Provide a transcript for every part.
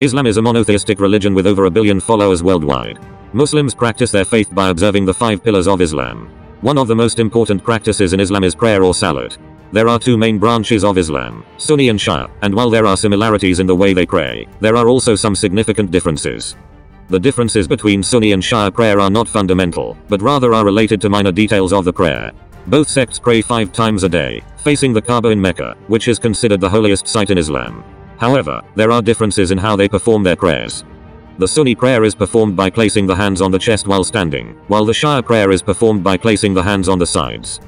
Islam is a monotheistic religion with over a billion followers worldwide. Muslims practice their faith by observing the five pillars of Islam. One of the most important practices in Islam is prayer or salat. There are two main branches of Islam, Sunni and Shia, and while there are similarities in the way they pray, there are also some significant differences. The differences between Sunni and Shia prayer are not fundamental, but rather are related to minor details of the prayer. Both sects pray five times a day, facing the Kaaba in Mecca, which is considered the holiest site in Islam. However, there are differences in how they perform their prayers. The Sunni prayer is performed by placing the hands on the chest while standing, while the Shia prayer is performed by placing the hands on the sides.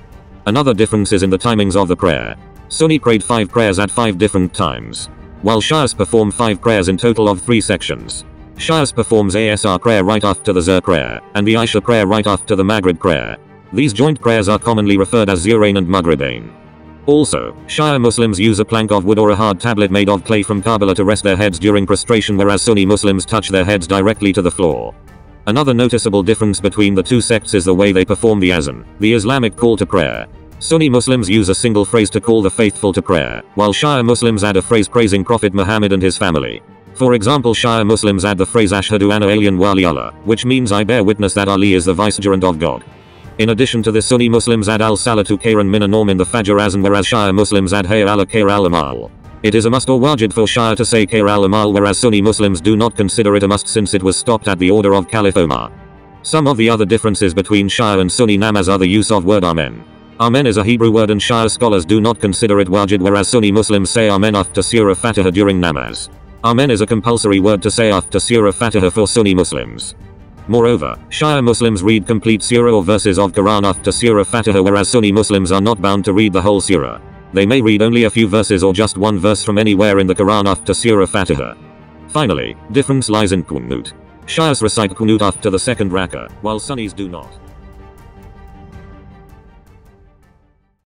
Another difference is in the timings of the prayer. Sunni prayed five prayers at five different times, while Shias perform five prayers in total of three sections. Shias performs Asr prayer right after the Zuhr prayer, and the Isha prayer right after the Maghrib prayer. These joint prayers are commonly referred as Zuhrain and Maghribain. Also, Shia Muslims use a plank of wood or a hard tablet made of clay from Karbala to rest their heads during prostration whereas Sunni Muslims touch their heads directly to the floor. Another noticeable difference between the two sects is the way they perform the azan, the Islamic call to prayer. Sunni Muslims use a single phrase to call the faithful to prayer, while Shia Muslims add a phrase praising Prophet Muhammad and his family. For example Shia Muslims add the phrase Ashhadu anna aliyan wali Allah, which means I bear witness that Ali is the vicegerent of God. In addition to this Sunni Muslims add al-salatu kairan min norm in the Fajr azan whereas Shia Muslims add hayya ala kair al-amal. It is a must or wajib for Shia to say kair al-amal whereas Sunni Muslims do not consider it a must since it was stopped at the order of Caliph Omar. Some of the other differences between Shia and Sunni namaz are the use of word amen. Amen is a Hebrew word and Shia scholars do not consider it wajib whereas Sunni Muslims say amen after Surah Fatiha during namaz. Amen is a compulsory word to say after Surah Fatiha for Sunni Muslims. Moreover, Shia Muslims read complete surah or verses of Quran after Surah Fatiha whereas Sunni Muslims are not bound to read the whole surah. They may read only a few verses or just one verse from anywhere in the Quran after Surah Fatiha. Finally, difference lies in Qunut. Shias recite Qunut after the second rakah, while Sunnis do not.